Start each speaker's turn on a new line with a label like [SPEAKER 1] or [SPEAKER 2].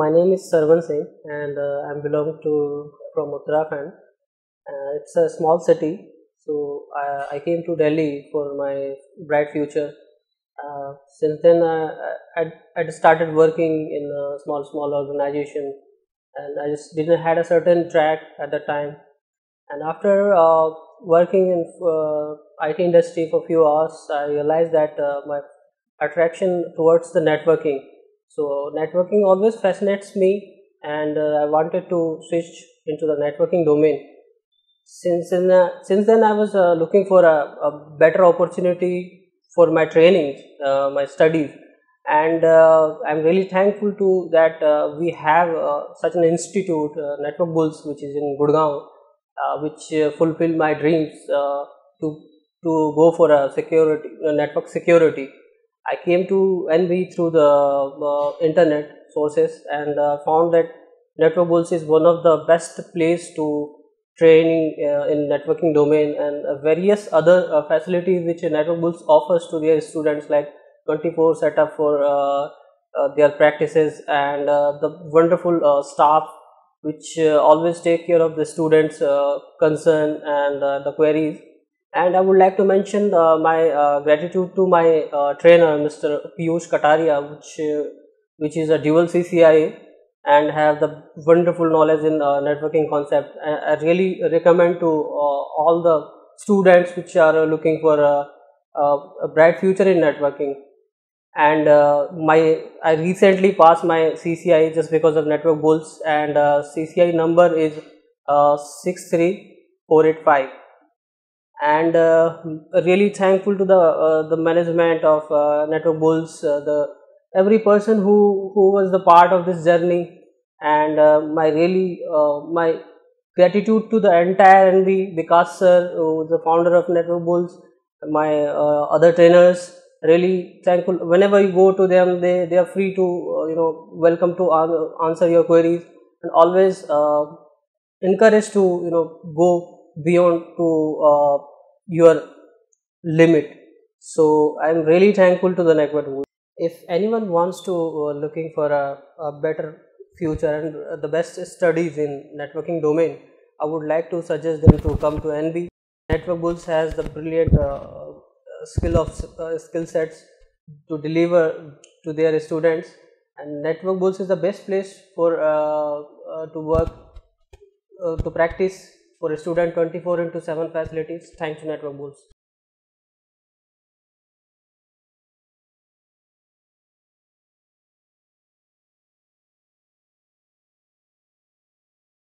[SPEAKER 1] My name is Sarwan Singh and uh, I belong to from Uttarakhand. Uh, it's a small city, so I, I came to Delhi for my bright future. Uh, since then, uh, I I started working in a small small organization, and I just didn't had a certain track at the time. And after uh, working in uh, IT industry for a few hours, I realized that uh, my attraction towards the networking so networking always fascinates me and uh, I wanted to switch into the networking domain. Since then, uh, since then I was uh, looking for a, a, better opportunity for my training, uh, my studies and uh, I'm really thankful to that uh, we have such an institute, Network Bulls, which is in Gurgaon, which fulfilled my dreams to, to go for a security, network security I came to NB through the uh, internet sources and uh, found that Network Bulls is one of the best place to training uh, in networking domain and uh, various other uh, facilities which Network Bulls offers to their students like 24 setup for uh, their practices and the wonderful staff which always take care of the students concern and the queries and I would like to mention uh, my uh, gratitude to my uh, trainer Mr. Piyush Kataria which uh, which is a dual CCIE and have the wonderful knowledge in uh, networking concept I, really recommend to uh, all the students which are looking for a, a, bright future in networking and my I recently passed my CCIE just because of network bulls and CCIE number is 63485 and uh, really thankful to the uh, the management of uh, network bulls the every person who who was the part of this journey. And my really my gratitude to the entire NB Vikas sir who is the founder of network bulls my other trainers. Really thankful. Whenever you go to them they they are free to uh, you know welcome to answer your queries. And always uh, encourage to you know go beyond to uh, your limit. So i'm really thankful to the network if anyone wants to uh, looking for a, a, better future and uh, the best studies in networking domain i would like to suggest them to come to nb network bulls has the brilliant uh, skill of uh, skill sets to deliver to their students. And network bulls is the best place for uh, uh, to work to practice for a student 24 into 7 facilities. Thanks to network bulls